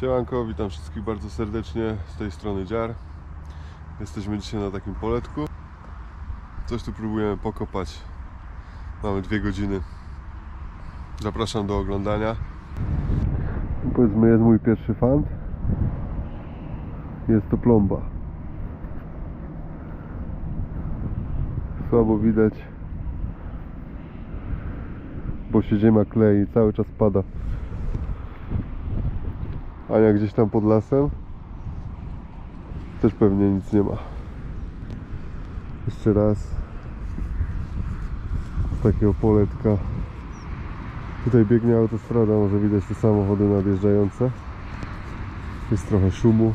Siemanko, witam wszystkich bardzo serdecznie z tej strony Dziar. Jesteśmy dzisiaj na takim poletku. Coś tu próbujemy pokopać. Mamy dwie godziny. Zapraszam do oglądania. Powiedzmy jest mój pierwszy fan. Jest to plomba. Słabo widać, bo się ziemia klei, cały czas pada. Ania gdzieś tam pod lasem. Też pewnie nic nie ma. Jeszcze raz. Z takiego poletka. Tutaj biegnie autostrada, może widać te samochody nadjeżdżające. Jest trochę szumu.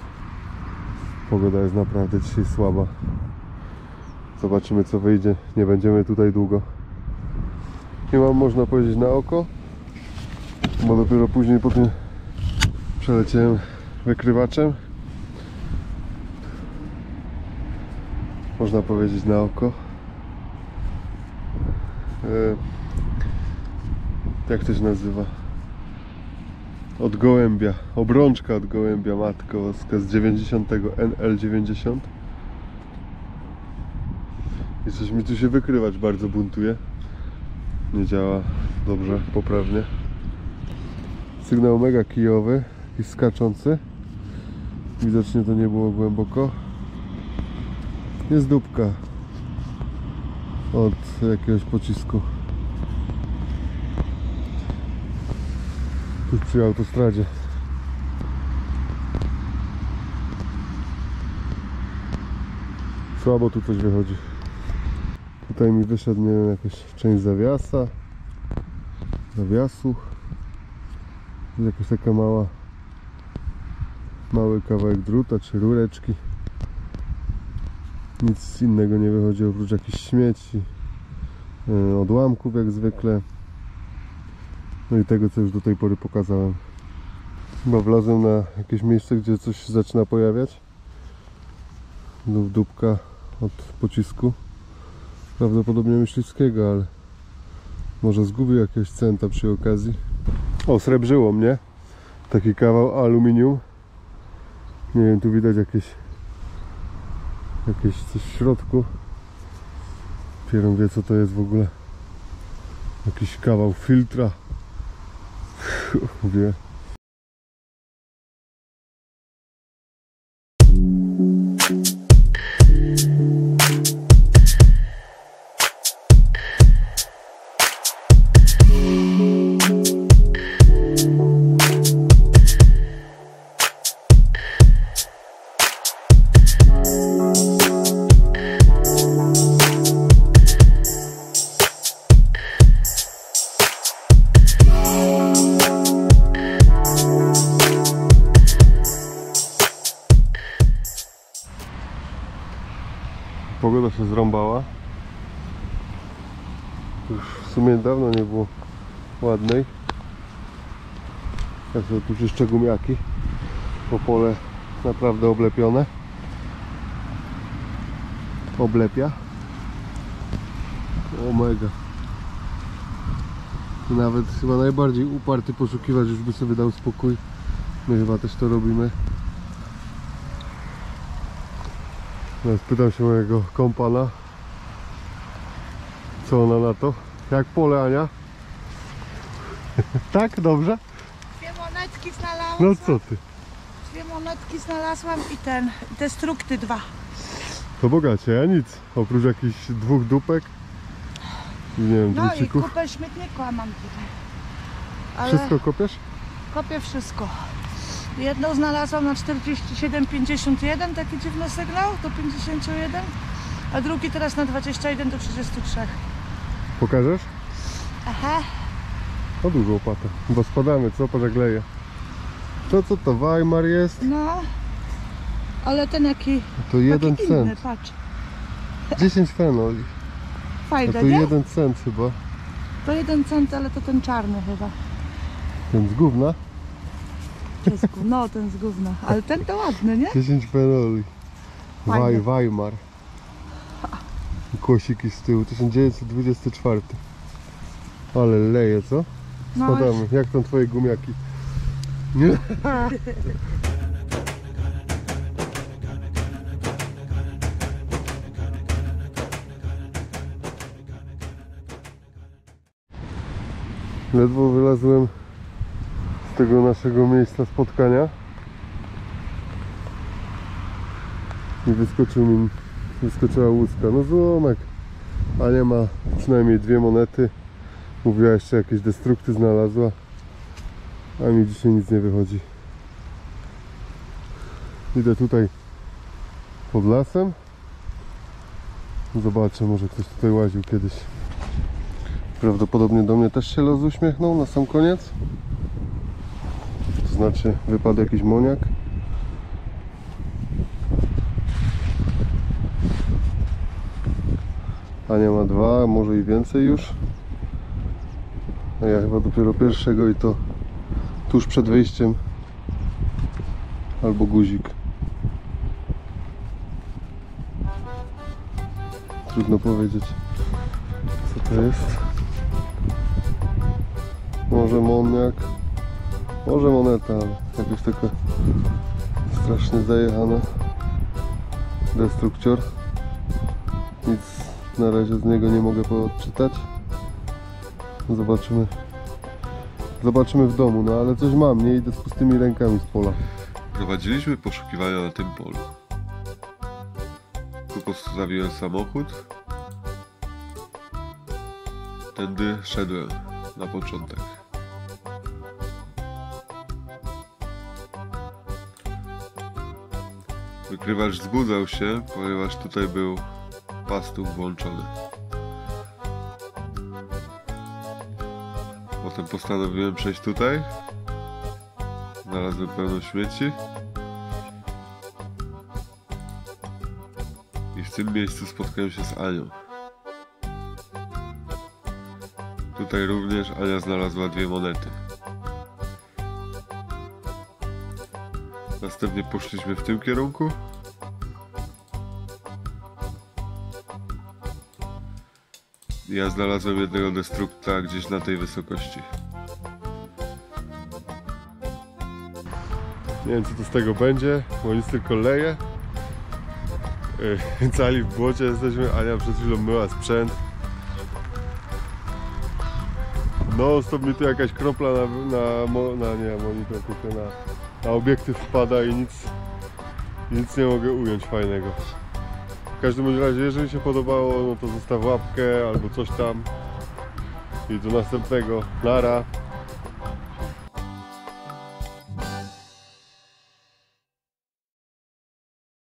Pogoda jest naprawdę dzisiaj słaba. Zobaczymy co wyjdzie. Nie będziemy tutaj długo. Nie mam można powiedzieć na oko. Bo dopiero później po tym przeleciałem wykrywaczem. Można powiedzieć na oko. E, jak to się nazywa? Od gołębia. Obrączka od gołębia matko boska z 90 NL90 i coś mi tu się wykrywać bardzo buntuje. Nie działa dobrze, poprawnie. Sygnał mega kijowy i skaczący. Widocznie to nie było głęboko. Jest dupka od jakiegoś pocisku. Tu przy autostradzie. Słabo tu coś wychodzi. Tutaj mi wyszedł nie wiem jakaś część zawiasa. Zawiasu jakaś taka mała mały kawałek druta czy rureczki. Nic innego nie wychodzi oprócz jakichś śmieci yy, odłamków jak zwykle. No i tego co już do tej pory pokazałem. Chyba wlazłem na jakieś miejsce gdzie coś się zaczyna pojawiać. Lub dupka od pocisku. Prawdopodobnie myśliwskiego ale może zgubił jakiegoś centa przy okazji. O, srebrzyło mnie. Taki kawał aluminium. Nie wiem, tu widać jakieś jakieś coś w środku. Pieron wie co to jest w ogóle. Jakiś kawał filtra. wie. Pogoda się zrąbała. Już w sumie dawno nie było ładnej. Ja sobie tu czyszczę gumiaki. Po pole naprawdę oblepione. Oblepia. O mega. I nawet chyba najbardziej uparty poszukiwać już by sobie dał spokój. My chyba też to robimy. Teraz pytam się mojego kompana Co ona na to? Jak pole Ania? tak? Dobrze? Dwie monetki znalazłam. No co ty? Dwie monetki znalazłam i ten, i te strukty dwa. To bogacie, ja nic Oprócz jakichś dwóch dupek I nie wiem, No i drucików kupę śmietnika mam tutaj. Ale Wszystko kopiesz? kopię wszystko. Jedną znalazłam na 47,51, taki dziwny sygnał do 51, a drugi teraz na 21 do 33. Pokażesz? Aha, O dużo łopatę Bo spadamy, co? Pożegleje To co to? Weimar jest? no. Ale ten jaki, To jeden taki inny, cent patrz. 10 fenoli Fajne, to nie? jeden cent chyba To jeden cent, ale to ten czarny chyba. Ten z gówna To jest gó- No, ten z gówna. Ale ten to ładny, nie? 10 fenoli. Fajne. Waj, Weimar. Kłosiki z tyłu, 1924. Ale leje, co? No, Spadamy. Jak tam twoje gumiaki? Nie. Ledwo wylazłem tego naszego miejsca spotkania i wyskoczył mi, wyskoczyła łuska. No złomek, Ania ma przynajmniej dwie monety. Mówiła jeszcze jakieś destrukty znalazła, a mi dzisiaj nic nie wychodzi. Idę tutaj pod lasem. Zobaczę, może ktoś tutaj łaził kiedyś. Prawdopodobnie do mnie też się los uśmiechnął na sam koniec. To znaczy wypadł jakiś moniak. Ania ma dwa, może i więcej już. A ja chyba dopiero pierwszego i to tuż przed wyjściem. Albo guzik. Trudno powiedzieć co to jest. Może moniak. Może moneta, ale jakieś taka strasznie zajechana. Destruktor. Nic na razie z niego nie mogę odczytać. Zobaczymy. Zobaczymy w domu, no ale coś mam, nie idę z pustymi rękami z pola. Prowadziliśmy poszukiwania na tym polu. Tu postawiłem samochód. Tędy szedłem na początek. Wykrywacz zbudzał się, ponieważ tutaj był pastuch włączony. Potem postanowiłem przejść tutaj. Znalazłem pełno śmieci. I w tym miejscu spotkałem się z Anią. Tutaj również Ania znalazła dwie monety. Następnie poszliśmy w tym kierunku. Ja znalazłem jednego destrukta gdzieś na tej wysokości. Nie wiem co to z tego będzie, bo nic tylko leje. Yy, Cali w błocie jesteśmy, Ania przed chwilą myła sprzęt. No stop mi tu jakaś kropla na, na, na nie monitor, tylko na, na obiektyw wpada i nic, nic nie mogę ująć fajnego. W każdym razie, jeżeli się podobało, no to zostaw łapkę albo coś tam. I do następnego. Nara.